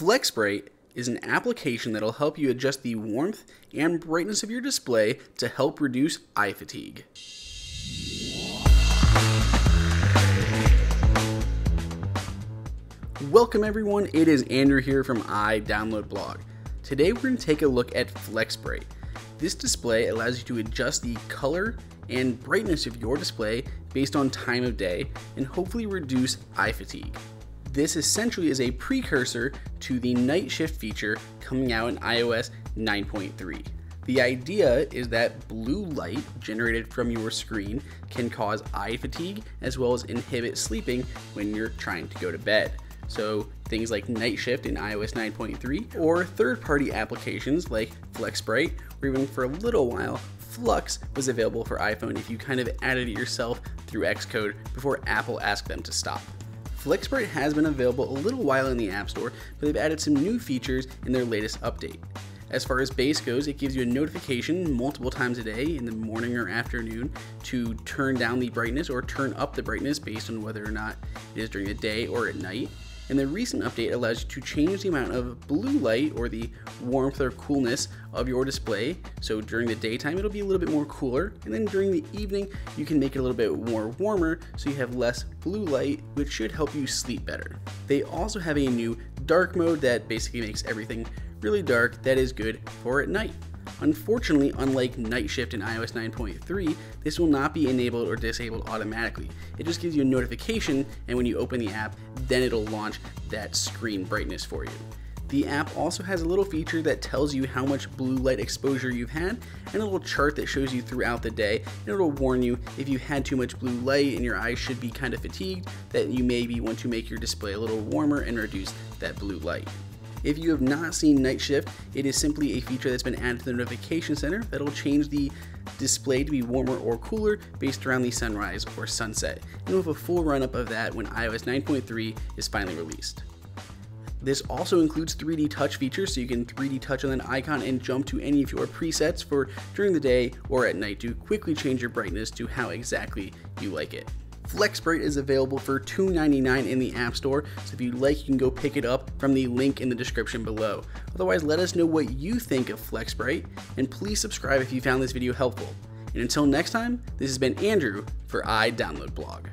FlexBright is an application that'll help you adjust the warmth and brightness of your display to help reduce eye fatigue. Welcome everyone, it is Andrew here from iDownloadBlog. Today we're going to take a look at FlexBright. This display allows you to adjust the color and brightness of your display based on time of day and hopefully reduce eye fatigue. This essentially is a precursor to the night shift feature coming out in iOS 9.3. The idea is that blue light generated from your screen can cause eye fatigue as well as inhibit sleeping when you're trying to go to bed. So things like Night Shift in iOS 9.3 or third-party applications like FlexBright or even for a little while Flux was available for iPhone if you kind of added it yourself through Xcode before Apple asked them to stop. FlexBright has been available a little while in the App Store, but they've added some new features in their latest update. As far as base goes, it gives you a notification multiple times a day in the morning or afternoon to turn down the brightness or turn up the brightness based on whether or not it is during the day or at night and the recent update allows you to change the amount of blue light or the warmth or coolness of your display. So during the daytime it'll be a little bit more cooler and then during the evening you can make it a little bit more warmer so you have less blue light which should help you sleep better. They also have a new dark mode that basically makes everything really dark that is good for at night. Unfortunately, unlike Night Shift in iOS 9.3, this will not be enabled or disabled automatically. It just gives you a notification, and when you open the app, then it'll launch that screen brightness for you. The app also has a little feature that tells you how much blue light exposure you've had and a little chart that shows you throughout the day and it'll warn you if you had too much blue light and your eyes should be kind of fatigued that you maybe want to make your display a little warmer and reduce that blue light. If you have not seen Night Shift, it is simply a feature that's been added to the notification center that'll change the display to be warmer or cooler based around the sunrise or sunset. And we'll have a full run up of that when iOS 9.3 is finally released. This also includes 3D touch features, so you can 3D touch on an icon and jump to any of your presets for during the day or at night to quickly change your brightness to how exactly you like it. FlexBright is available for $2.99 in the App Store, so if you'd like, you can go pick it up from the link in the description below. Otherwise, let us know what you think of FlexBright, and please subscribe if you found this video helpful. And until next time, this has been Andrew for iDownloadBlog.